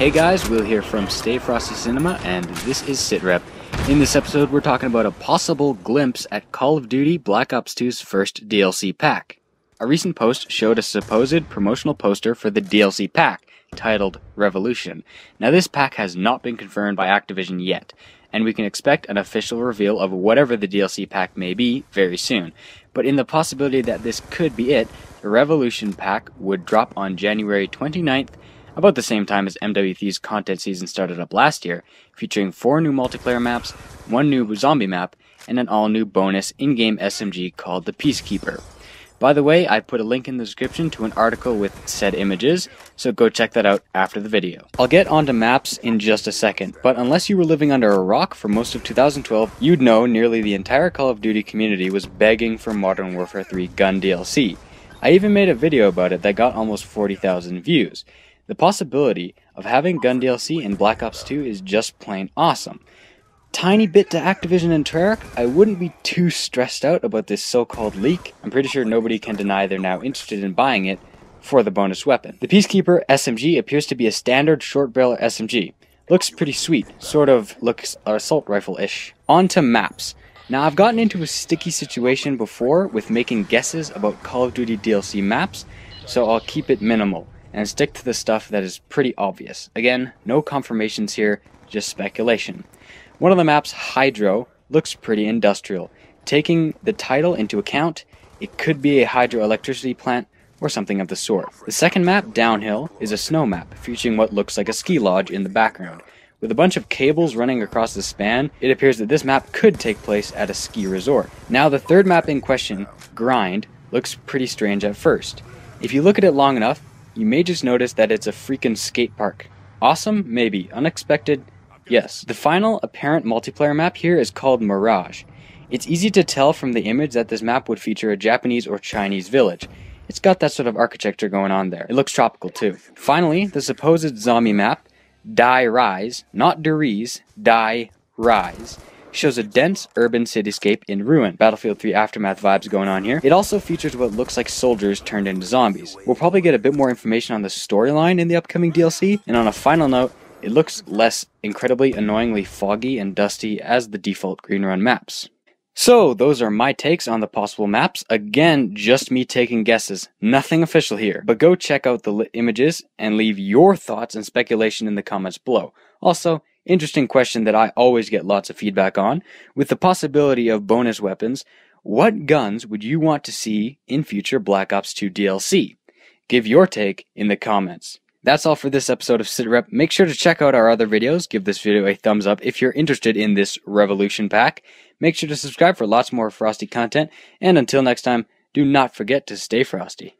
Hey guys, Will here from Stay Frosty Cinema, and this is SitRep. In this episode, we're talking about a possible glimpse at Call of Duty Black Ops 2's first DLC pack. A recent post showed a supposed promotional poster for the DLC pack, titled Revolution. Now, this pack has not been confirmed by Activision yet, and we can expect an official reveal of whatever the DLC pack may be very soon. But in the possibility that this could be it, the Revolution pack would drop on January 29th, about the same time as MW3's content season started up last year, featuring four new multiplayer maps, one new zombie map, and an all new bonus in game SMG called the Peacekeeper. By the way, I put a link in the description to an article with said images, so go check that out after the video. I'll get onto maps in just a second, but unless you were living under a rock for most of 2012, you'd know nearly the entire Call of Duty community was begging for Modern Warfare 3 gun DLC. I even made a video about it that got almost 40,000 views. The possibility of having gun DLC in Black Ops 2 is just plain awesome tiny bit to Activision and Treyarch, I wouldn't be too stressed out about this so-called leak. I'm pretty sure nobody can deny they're now interested in buying it for the bonus weapon. The Peacekeeper SMG appears to be a standard short barrel SMG. Looks pretty sweet, sort of looks assault rifle-ish. On to maps. Now I've gotten into a sticky situation before with making guesses about Call of Duty DLC maps, so I'll keep it minimal and stick to the stuff that is pretty obvious. Again, no confirmations here, just speculation. One of the maps, Hydro, looks pretty industrial. Taking the title into account, it could be a hydroelectricity plant or something of the sort. The second map, Downhill, is a snow map featuring what looks like a ski lodge in the background. With a bunch of cables running across the span, it appears that this map could take place at a ski resort. Now, the third map in question, Grind, looks pretty strange at first. If you look at it long enough, you may just notice that it's a freaking skate park. Awesome? Maybe. Unexpected? Yes, the final apparent multiplayer map here is called Mirage. It's easy to tell from the image that this map would feature a Japanese or Chinese village. It's got that sort of architecture going on there. It looks tropical too. Finally, the supposed zombie map, Die Rise, not Deriz, Die Rise, shows a dense urban cityscape in ruin. Battlefield 3 Aftermath vibes going on here. It also features what looks like soldiers turned into zombies. We'll probably get a bit more information on the storyline in the upcoming DLC, and on a final note, it looks less incredibly annoyingly foggy and dusty as the default Green Run maps. So, those are my takes on the possible maps. Again, just me taking guesses. Nothing official here. But go check out the images and leave your thoughts and speculation in the comments below. Also, interesting question that I always get lots of feedback on. With the possibility of bonus weapons, what guns would you want to see in future Black Ops 2 DLC? Give your take in the comments. That's all for this episode of SitRep. Make sure to check out our other videos. Give this video a thumbs up if you're interested in this Revolution pack. Make sure to subscribe for lots more Frosty content. And until next time, do not forget to stay frosty.